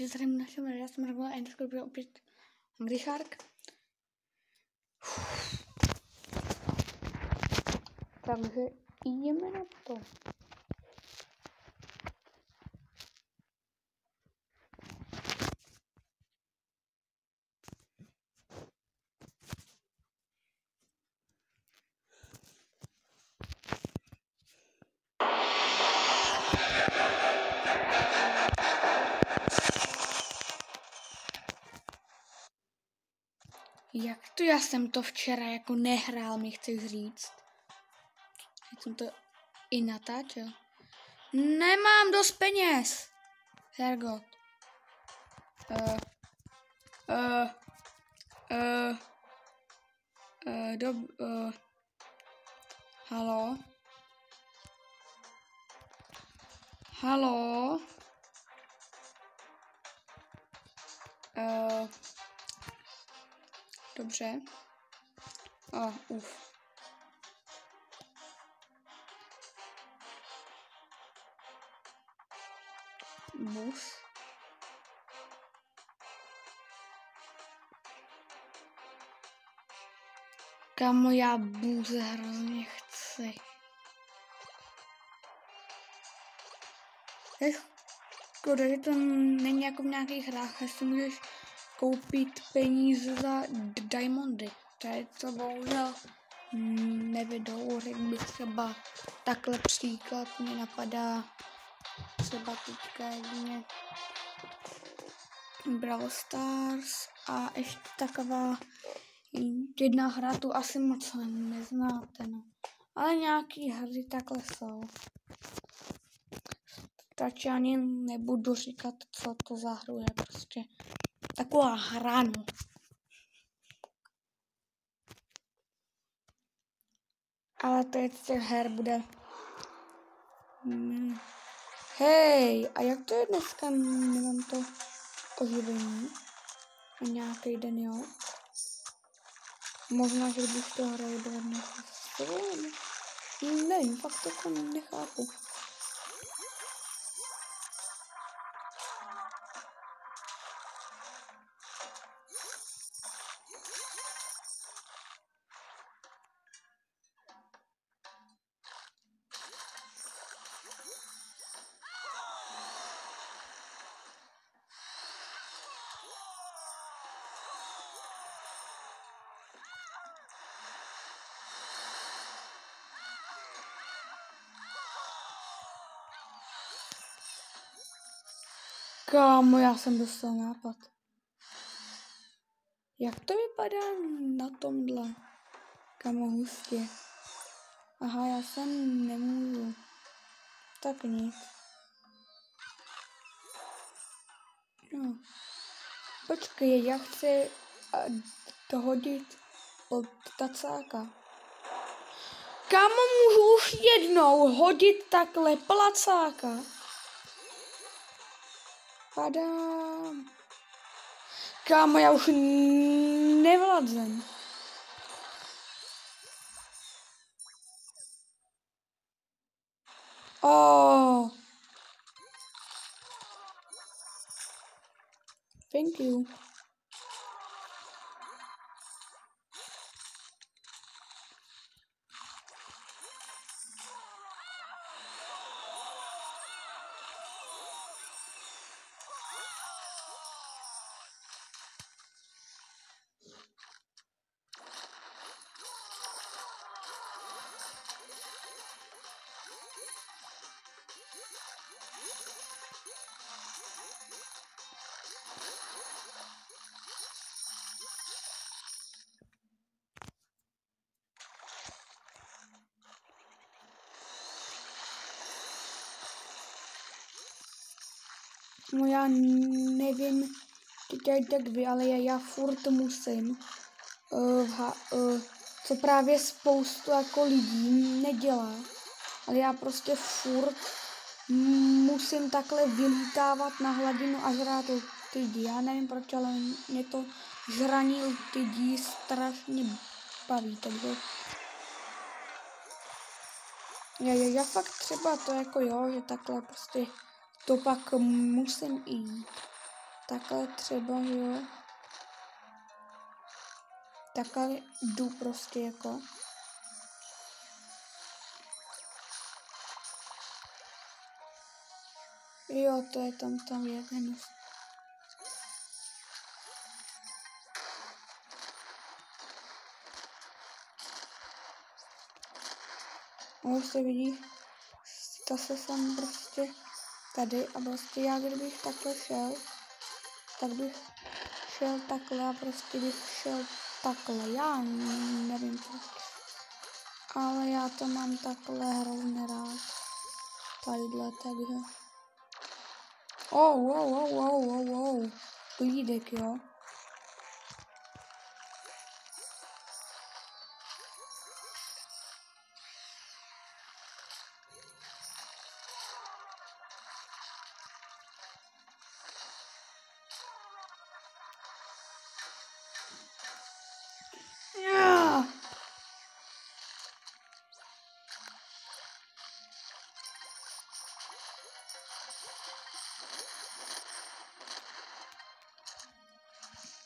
Takže zdravím našem já jsem Ragola a dneska bude opět Shark. Takže jdeme na to. Jak to já jsem to včera jako nehrál, mi chceš říct? Jak jsem to i natáčel? Nemám dost peněz! Hergot. Uh, uh, uh, uh, dob, uh, halo? Halo? Uh, Dobře. A, oh, uf. Bus. Kamo, já bůze hrozně chci. Škoda, že to není jako v nějakých hrách, že si můžeš koupit peníze za diamondy. To je to bohužel nevedou, řekl bych třeba takhle příklad mě napadá třeba teďka jedině Brawl Stars a ještě taková jedna hra, tu asi moc neznáte, no. Ale nějaký hry takhle jsou. Stačí ani nebudu říkat, co to za hru je, prostě taková hra, no. Ale to je těch her bude. Hmm. Hej, a jak to je dneska? Nemám to oživení. A nějaký den, jo. Možná, že když to hraje, bude dneska. Nevím, fakt to jako nechápu. Kámo, já jsem dostal nápad. Jak to vypadá na tomhle? Kámo, hustě. Aha, já jsem nemůžu. Tak nic. No. Počkej, já chci to hodit od tacáka. Kámo, můžu už jednou hodit takhle placáka? Padám. Kámo, já už nevladzem. Oh. Thank you. No já nevím, teď tak vy, ale já, já furt musím. Uh, ha, uh, co právě spoustu jako lidí nedělá. Ale já prostě furt musím takhle vylítávat na hladinu a žrát lidi. Já nevím proč, ale mě to žraní lidí strašně baví, takže já, já, já fakt třeba to jako jo, že takhle prostě to pak musím jít. takhle třeba, jo. Takhle jdu prostě jako. Jo, to je tam tam jeden. No, se vidí, zase jsem prostě tady a prostě já kdybych takhle šel, tak bych šel takhle a prostě bych šel takhle, já nevím proč. Ale já to mám takhle hrozně rád. Tadyhle, takže. Oh, wow, wow, wow, wow, wow. Klídek, jo.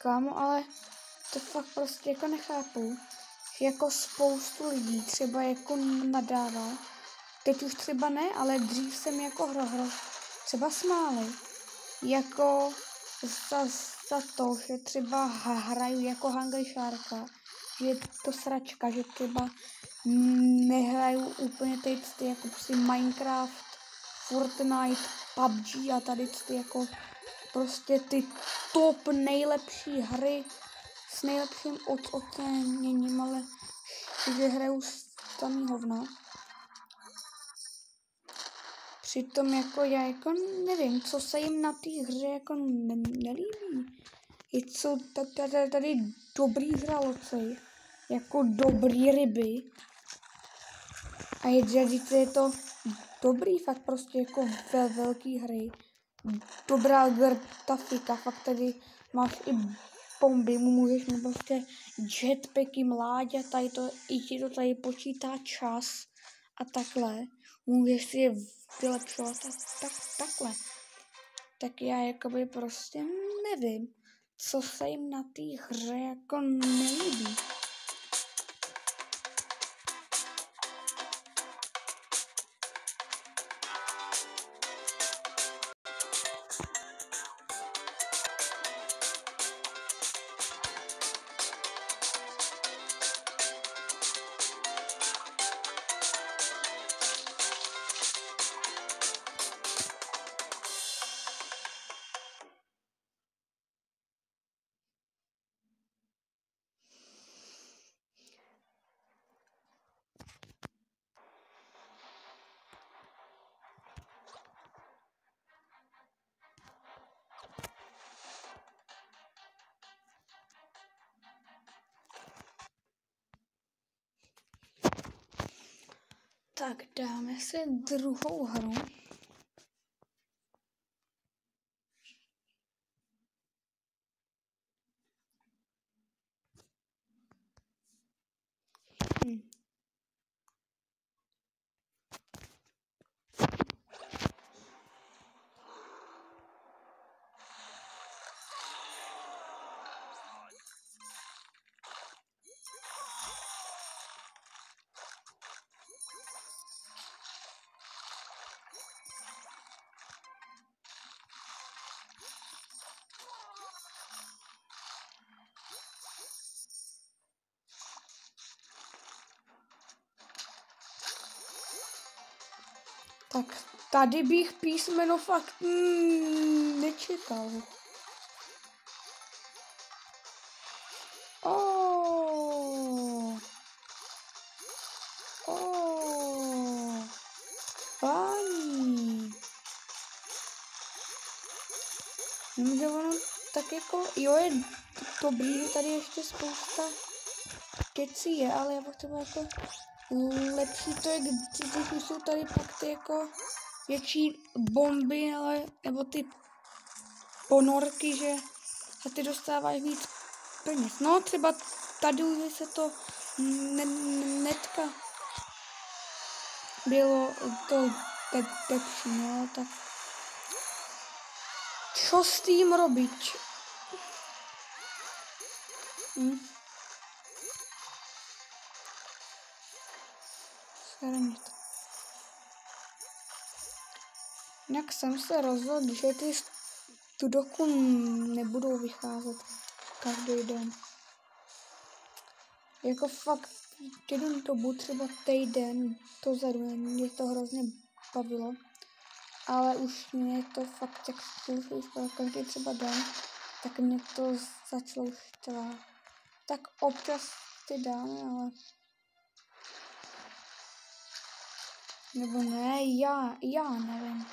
Kámo, ale to fakt prostě jako nechápu, jako spoustu lidí třeba jako nadává, teď už třeba ne, ale dřív jsem jako hro, hro třeba smáli, jako za, za to, že třeba hraju jako hangryšárka, že je to sračka, že třeba nehraju úplně teď ty jako si Minecraft, Fortnite, PUBG a tady ty jako prostě ty top nejlepší hry s nejlepším oceněním, ale že hraju samý hovna. Přitom jako já jako nevím, co se jim na té hře jako ne nelíbí. Co tady, tady dobrý žraloci, jako dobrý ryby. A je, je to dobrý fakt prostě jako ve velký hry dobrá grafika, fakt tady máš i bomby, můžeš mít prostě jetpacky, mládě, tady to, i ti to tady počítá čas a takhle. Můžeš si je vylepšovat tak, tak, takhle. Tak já jakoby prostě nevím, co se jim na té hře jako nelíbí. Tak dáme si druhou hru. Tak tady bych písmeno fakt mm, nečekal. Oh. Oh. Tak jako, jo je dobrý, tady ještě spousta kecí je, ale já bych to jako lepší to je, když jsou tady pak ty jako větší bomby, ale, nebo ty ponorky, že a ty dostávají víc peněz. No třeba tady už se to ne, netka bylo to lepší, no tak Čo s tým robiť? Hm. To. Jinak jsem se rozhodl, že ty studoku nebudou vycházet každý den. Jako fakt jednu dobu, třeba týden dozadu, mě to hrozně bavilo. Ale už mě to fakt, jak spolu každý třeba den, tak mě to začalo třeba. Tak občas ty dáme, ale... Nebo ne, já, já nevím.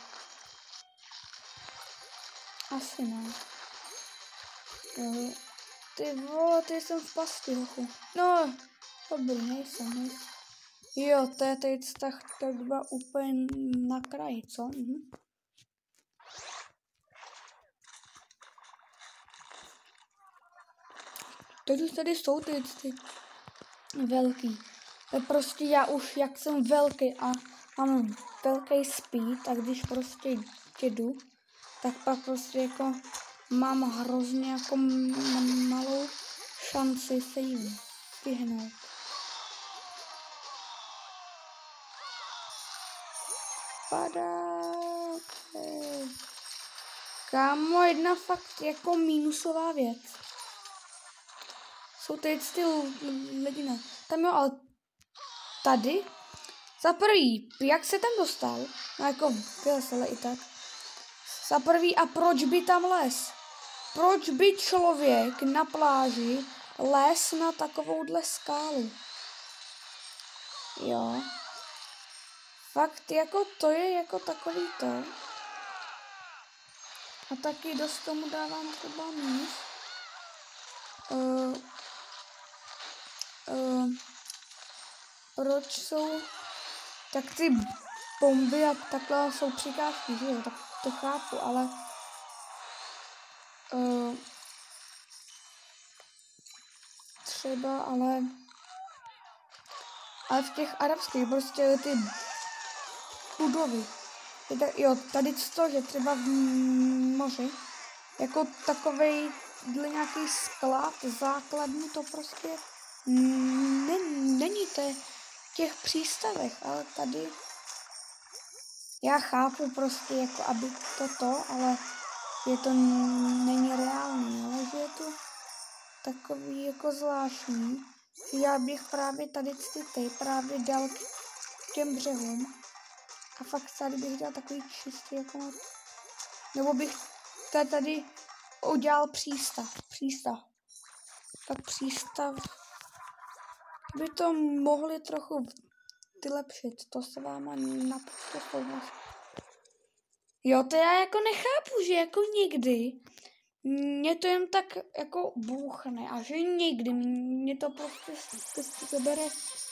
Asi ne. Jo. Ty vole, ty jsem v pasti, hochu. No, dobrý, nejsem, nejsem. Jo, to je teď tak, tak dva úplně na kraji, co? Mhm. Teď tady jsou ty, ty velký. Prostě já už, jak jsem velký a mám velký speed, tak když prostě jdu, tak pak prostě jako mám hrozně jako malou šanci se jí vyhnout. Padák. Kámo, jedna fakt jako mínusová věc. Jsou teď ty lidi ne. Tam jo, ale tady za prvý, jak se tam dostal? No jako vylez, ale i tak. Za prvý, a proč by tam les? Proč by člověk na pláži les na takovouhle skálu? Jo. Fakt, jako to je jako takový to. A taky dost tomu dávám třeba míst. Uh, uh, proč jsou tak ty bomby a takhle jsou přikázky, že jo, tak to chápu, ale uh, třeba ale ale v těch arabských prostě ty budovy. Jo, tady to, že třeba v moři, jako takovej dle nějaký sklad, základní, to prostě ne, není to v těch přístavech, ale tady já chápu prostě, jako aby toto, ale je to není reálný, ale že je to takový jako zvláštní. Já bych právě tady ty, ty právě dal k těm břehům a fakt tady bych dělal takový čistý jako... Nebo bych tady udělal přístav. Přístav. Tak přístav by to mohli trochu vylepšit. To se váma naprosto souhlasím. Jo, to já jako nechápu, že jako nikdy mě to jen tak jako bouchne a že někdy mě to prostě zabere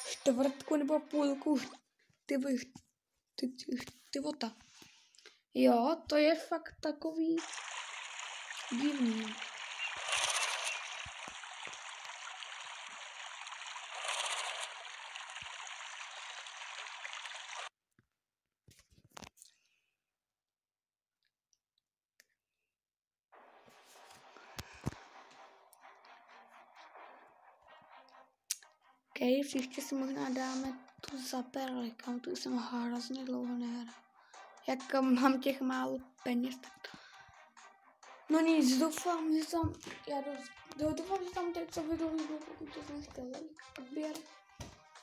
čtvrtku nebo půlku ty, ty, ty, ty vota. Jo, to je fakt takový divný. OK, příště si možná dáme tu za perly, kam tu jsem hrozně dlouho nehrál. Jak mám těch málo peněz, tak to... No nic, doufám, že tam, já doufám, že tam teď co video líbilo, pokud to znáte like, odběr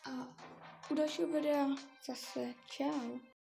a u dalšího videa zase čau.